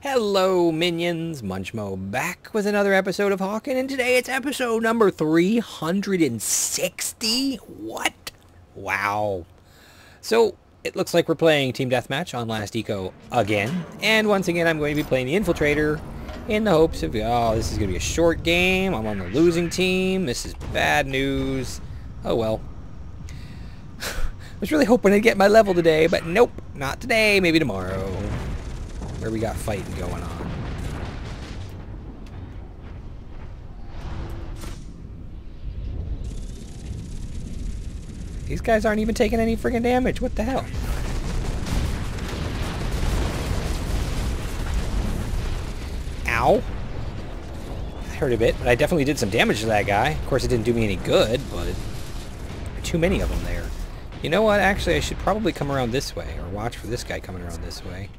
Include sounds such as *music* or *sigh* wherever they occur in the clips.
Hello, minions. Munchmo back with another episode of Hawken, and today it's episode number 360? What? Wow. So, it looks like we're playing Team Deathmatch on Last Eco again, and once again I'm going to be playing the Infiltrator in the hopes of, oh, this is going to be a short game, I'm on the losing team, this is bad news. Oh well. *laughs* I was really hoping to get my level today, but nope, not today, maybe tomorrow where we got fighting going on. These guys aren't even taking any friggin' damage. What the hell? Ow. I hurt a bit, but I definitely did some damage to that guy. Of course, it didn't do me any good, but too many of them there. You know what? Actually, I should probably come around this way, or watch for this guy coming around this way.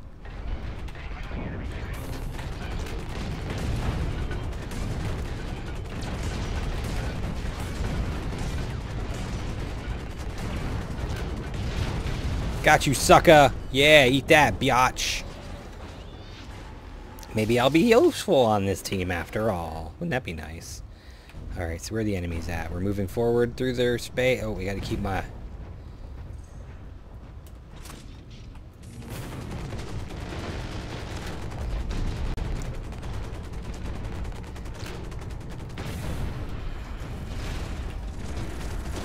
Got you, sucker. Yeah, eat that, biatch. Maybe I'll be useful on this team after all. Wouldn't that be nice? Alright, so where the enemies at? We're moving forward through their space. Oh, we gotta keep my...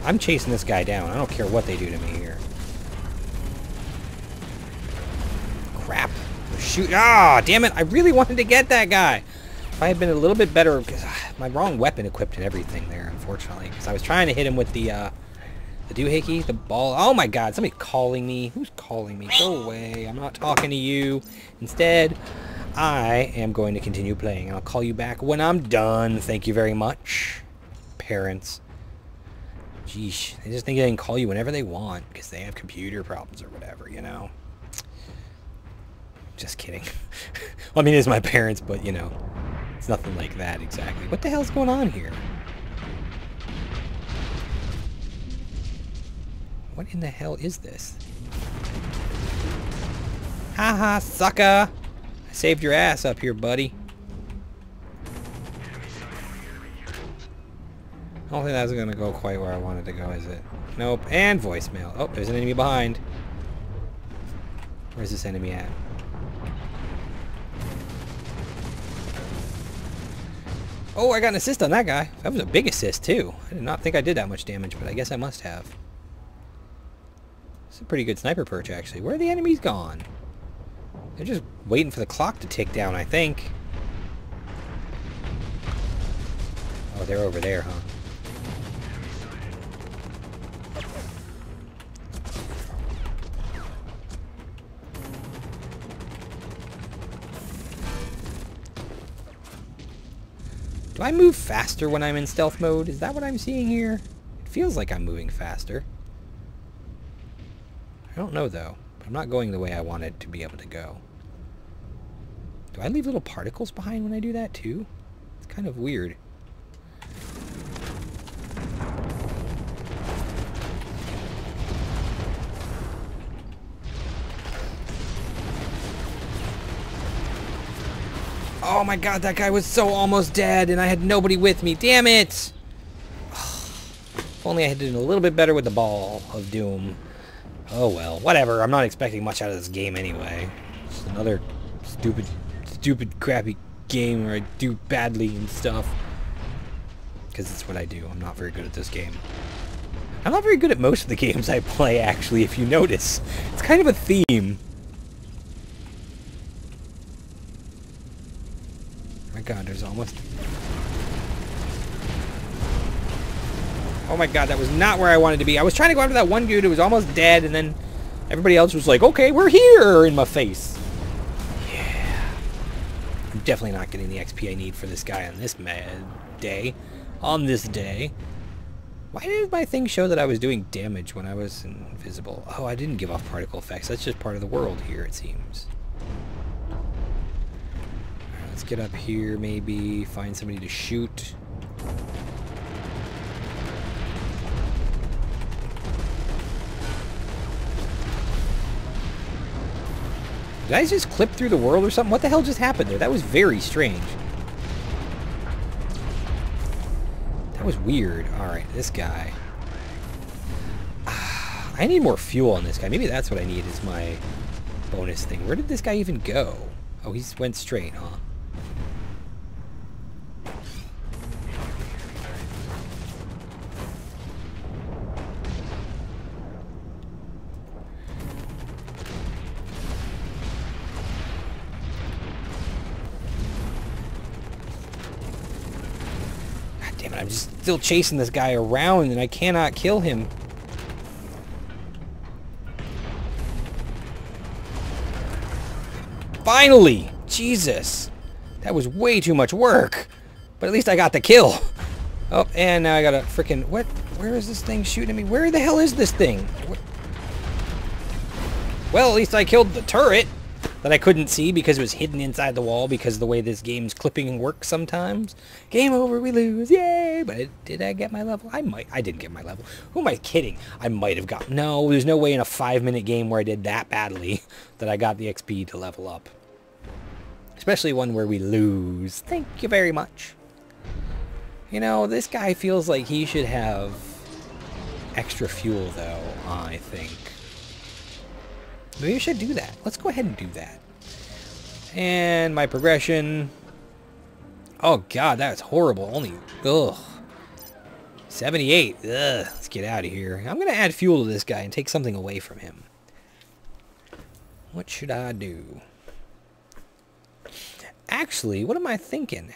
I'm chasing this guy down. I don't care what they do to me here. Shoot. Ah, damn it. I really wanted to get that guy. If I had been a little bit better, because uh, my wrong weapon equipped and everything there, unfortunately. Because I was trying to hit him with the, uh, the doohickey, the ball. Oh my god, somebody calling me. Who's calling me? Go away. I'm not talking to you. Instead, I am going to continue playing. I'll call you back when I'm done. Thank you very much, parents. Geesh, they just think they can call you whenever they want because they have computer problems or whatever, you know? Just kidding. *laughs* well, I mean, it's my parents, but, you know, it's nothing like that exactly. What the hell's going on here? What in the hell is this? Haha, -ha, sucker! I saved your ass up here, buddy. I don't think that's gonna go quite where I wanted to go, is it? Nope. And voicemail. Oh, there's an enemy behind. Where's this enemy at? Oh, I got an assist on that guy. That was a big assist, too. I did not think I did that much damage, but I guess I must have. It's a pretty good sniper perch, actually. Where are the enemies gone? They're just waiting for the clock to tick down, I think. Oh, they're over there, huh? Do I move faster when I'm in stealth mode? Is that what I'm seeing here? It feels like I'm moving faster. I don't know, though. I'm not going the way I wanted to be able to go. Do I leave little particles behind when I do that, too? It's kind of weird. Oh my god, that guy was so almost dead and I had nobody with me. Damn it! if only I had done a little bit better with the ball of doom. Oh well, whatever. I'm not expecting much out of this game anyway. Just another stupid, stupid, crappy game where I do badly and stuff. Because it's what I do. I'm not very good at this game. I'm not very good at most of the *laughs* games I play, actually, if you notice. It's kind of a theme. my god, there's almost... Oh my god, that was not where I wanted to be. I was trying to go after that one dude who was almost dead, and then everybody else was like, okay, we're here in my face. Yeah. I'm definitely not getting the XP I need for this guy on this day. On this day. Why did my thing show that I was doing damage when I was invisible? Oh, I didn't give off particle effects. That's just part of the world here, it seems. Let's get up here, maybe. Find somebody to shoot. Did I just clip through the world or something? What the hell just happened there? That was very strange. That was weird. Alright, this guy. Ah, I need more fuel on this guy. Maybe that's what I need is my bonus thing. Where did this guy even go? Oh, he went straight, huh? Still chasing this guy around and I cannot kill him. Finally! Jesus! That was way too much work. But at least I got the kill. Oh, and now I got a freaking... What? Where is this thing shooting at me? Where the hell is this thing? What? Well, at least I killed the turret that I couldn't see because it was hidden inside the wall because the way this game's clipping works sometimes. Game over, we lose, yay! But did I get my level? I might. I didn't get my level. Who am I kidding? I might have got... No, there's no way in a five-minute game where I did that badly *laughs* that I got the XP to level up. Especially one where we lose. Thank you very much. You know, this guy feels like he should have extra fuel, though, I think. Maybe we should do that. Let's go ahead and do that. And my progression. Oh, God, that's horrible. Only, ugh. 78. Ugh, let's get out of here. I'm going to add fuel to this guy and take something away from him. What should I do? Actually, what am I thinking?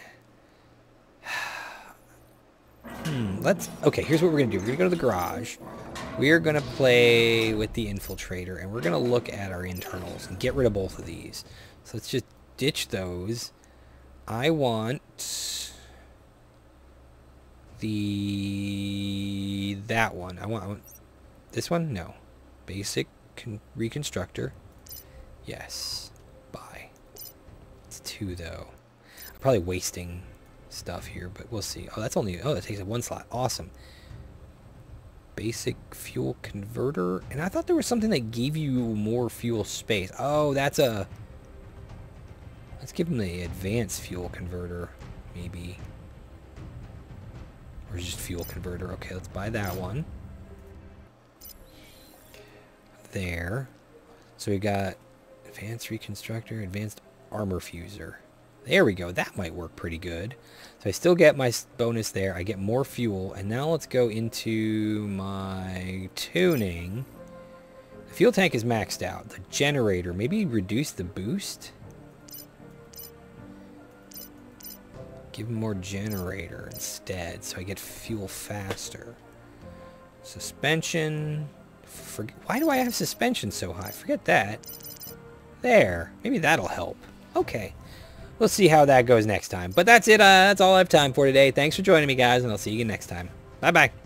*sighs* hmm, let's... Okay, here's what we're going to do. We're going to go to the garage. We are going to play with the infiltrator, and we're going to look at our internals and get rid of both of these. So let's just ditch those. I want the... that one. I want, I want this one? No. Basic reconstructor. Yes two, though. I'm probably wasting stuff here, but we'll see. Oh, that's only... Oh, that takes up one slot. Awesome. Basic fuel converter. And I thought there was something that gave you more fuel space. Oh, that's a... Let's give him the advanced fuel converter, maybe. Or just fuel converter. Okay, let's buy that one. There. So we got advanced reconstructor, advanced armor fuser. There we go. That might work pretty good. So I still get my bonus there. I get more fuel. And now let's go into my tuning. The fuel tank is maxed out. The generator. Maybe reduce the boost? Give more generator instead. So I get fuel faster. Suspension. For, why do I have suspension so high? Forget that. There. Maybe that'll help. Okay. We'll see how that goes next time. But that's it. Uh, that's all I have time for today. Thanks for joining me, guys, and I'll see you again next time. Bye-bye.